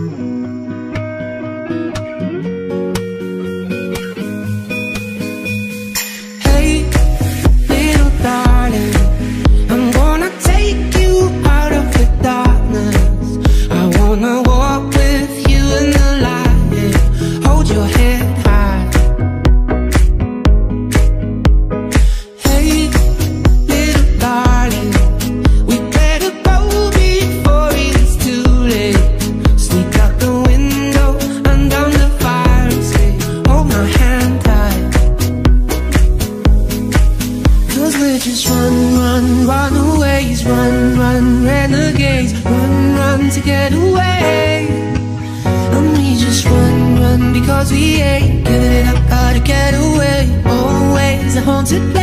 Mm-hmm. Because we ain't giving it up gotta get away. Always a haunted place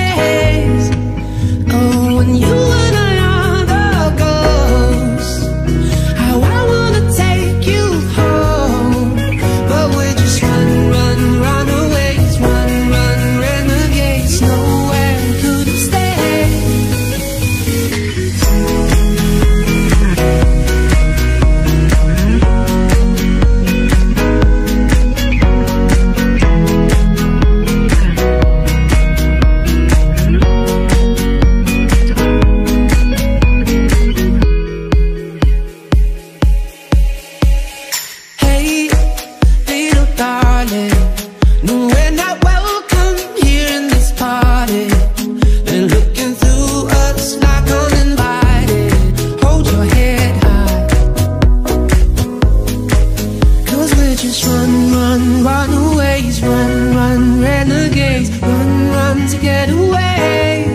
run, run, runaways, run, run, renegades, run, run to get away.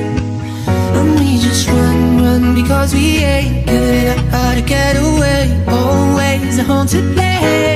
And we just run, run because we ain't good at how to get away. Always a haunted place.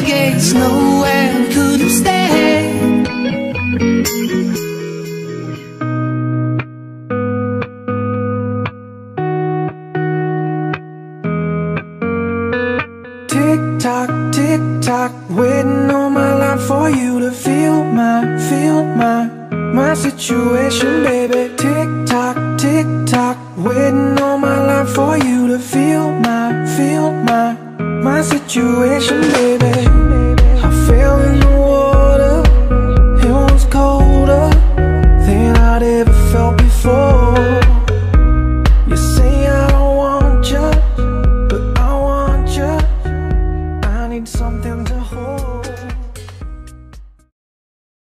Renegades. Nowhere could have stayed. Tick tock, tick tock, waiting on my line for you to feel my, feel my, my situation, baby. Tick tock, tick tock, waiting on my line for you to feel my, feel my, my situation, baby.